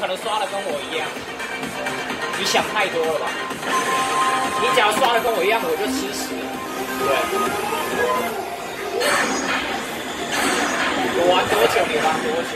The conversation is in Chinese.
可能刷的跟我一样。你想太多了吧？你只要刷的跟我一样我就吃屎对。我玩多久你玩多久？